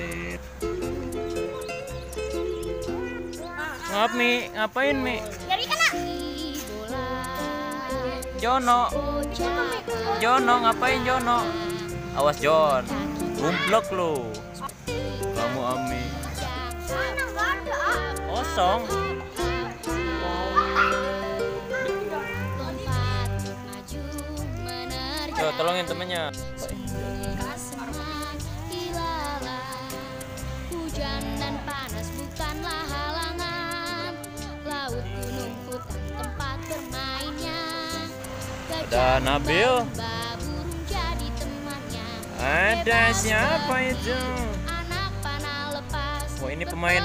baik Maaf Mi, ngapain Mi? Jadi kena Jono. Jono, ngapain Jono? Awas Jon. Gumplek lu. Kamu Ami. Kosong. Yo, tolongin temennya. Ada Nabil. Ada siapa itu? Anak panah lepas Wah, ini pemain.